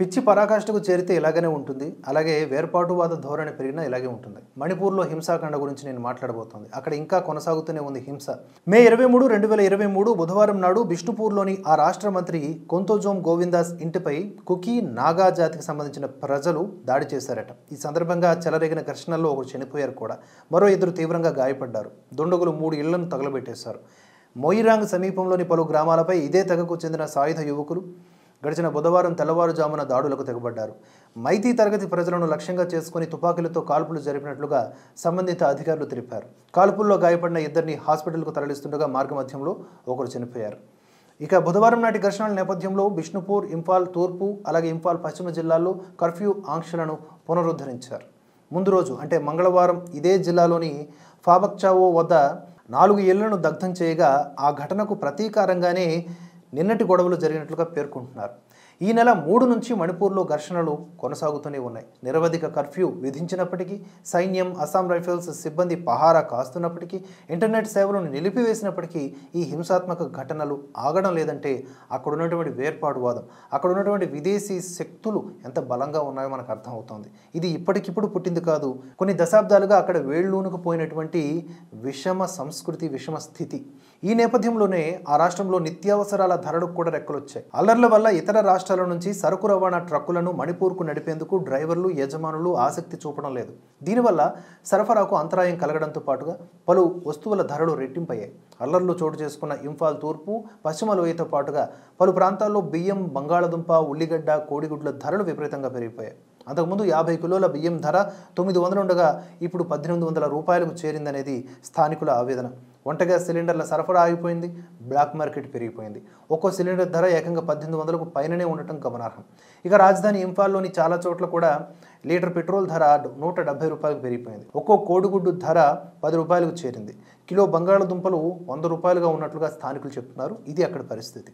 పిచ్చి పరాకాష్ఠకు చేరితే ఇలాగనే ఉంటుంది. అలాగే వేర్పాటువాద ధోరణి పెరిగినా ఇలాగే ఉంటుంది. మణిపూర్లో హింసాకాండ గురించి నేను మాట్లాడబోతోంది. అక్కడ ఇంకా కొనసాగుతూనే ఉంది హింస. మే ఇరవై మూడు రెండు వేల ఇరవై మూడు బుధవారం నాడు బిష్ణుపూర్లోని ఆ రాష్ట్ర మంత్రి కొంతోజోమ్ గోవిందాస్ ఇంటిపై కుకీ నాగా జాతికి సంబంధించిన ప్రజలు దాడి చేశారట. ఈ సందర్భంగా చెలరేగిన ఘర్షణల్లో ఒకరు చనిపోయారు కూడా. మరో ఇద్దరు తీవ్రంగా గాయపడ్డారు. దుండగులు మూడు ఇళ్ళను తగలబెట్టేశారు. మొయిరాంగ్ సమీపంలోని పలు గ్రామాలపై ఇదే తెగకు చెందిన సాయుధ యువకులు గడిచిన బుధవారం తెల్లవారుజామున దాడులకు తెగబడ్డారు. మైతీ తరగతి ప్రజలను లక్ష్యంగా చేసుకుని తుపాకీలతో కాల్పులు జరిపినట్లుగా సంబంధిత అధికారులు తెలిపారు. కాల్పుల్లో గాయపడిన ఇద్దరిని హాస్పిటల్కు తరలిస్తుండగా మార్గమధ్యంలో ఒకరు చనిపోయారు. ఇక బుధవారం నాటి ఘర్షణల నేపథ్యంలో బిష్ణుపూర్ ఇంఫాల్ తూర్పు అలాగే ఇంఫాల్ పశ్చిమ జిల్లాల్లో కర్ఫ్యూ ఆంక్షలను పునరుద్ధరించారు. ముందు రోజు అంటే మంగళవారం ఇదే జిల్లాలోని ఫాబక్చావో వద్ద నాలుగు ఇళ్ళను దగ్ధం చేయగా ఆ ఘటనకు ప్రతీకారంగానే నిన్నటి గొడవలు జరిగినట్లుగా పేర్కొంటున్నారు. ఈ నెల మూడు నుంచి మణిపూర్లో ఘర్షణలు కొనసాగుతూనే ఉన్నాయి. నిరవధిక కర్ఫ్యూ విధించినప్పటికీ సైన్యం అస్సాం రైఫిల్స్ సిబ్బంది పహారా కాస్తున్నప్పటికీ ఇంటర్నెట్ సేవలను నిలిపివేసినప్పటికీ ఈ హింసాత్మక ఘటనలు ఆగడం లేదంటే అక్కడ ఉన్నటువంటి వేర్పాటువాదం అక్కడ ఉన్నటువంటి విదేశీ శక్తులు ఎంత బలంగా ఉన్నాయో మనకు అర్థమవుతోంది. ఇది ఇప్పటికిప్పుడు పుట్టింది కాదు. కొన్ని దశాబ్దాలుగా అక్కడ వేళ్ళూనుకు పోయినటువంటి విషమ సంస్కృతి విషమ స్థితి. ఈ నేపథ్యంలోనే ఆ రాష్ట్రంలో నిత్యావసరాల ధరలకు కూడా రెక్కలొచ్చాయి. అల్లర్ల వల్ల ఇతర రాష్ట్రాల నుంచి సరుకు రవాణా ట్రక్కులను మణిపూర్కు నడిపేందుకు డ్రైవర్లు యజమానులు ఆసక్తి చూపడం లేదు. దీనివల్ల సరఫరాకు అంతరాయం కలగడంతో పాటుగా పలు వస్తువుల ధరలు రెట్టింపయ్యాయి. అల్లర్లు చోటు చేసుకున్న ఇంఫాల్ తూర్పు పశ్చిమ లోయతో పాటుగా పలు ప్రాంతాల్లో బియ్యం బంగాళదుంప ఉల్లిగడ్డ కోడిగుడ్ల ధరలు విపరీతంగా పెరిగిపోయాయి. అంతకుముందు యాభై కిలోల బియ్యం ధర తొమ్మిది వందలు ఉండగా ఇప్పుడు పద్దెనిమిది వందల రూపాయలకు చేరిందనేది స్థానికుల ఆవేదన. వంట గ్యాస్ సిలిండర్ల సరఫరా ఆగిపోయింది బ్లాక్ మార్కెట్ పెరిగిపోయింది. ఒక్కో సిలిండర్ ధర ఏకంగా పద్దెనిమిది వందలకు పైననే ఉండటం గమనార్హం. ఇక రాజధాని ఇంఫాల్లోని చాలా చోట్ల కూడా లీటర్ పెట్రోల్ ధర నూట డెబ్బై రూపాయలకు పెరిగిపోయింది. ఒక్కో కోడిగుడ్డు ధర పది రూపాయలకు చేరింది. కిలో బంగాళదుంపలు వంద రూపాయలుగా ఉన్నట్లుగా స్థానికులు చెప్తున్నారు. ఇది అక్కడ పరిస్థితి.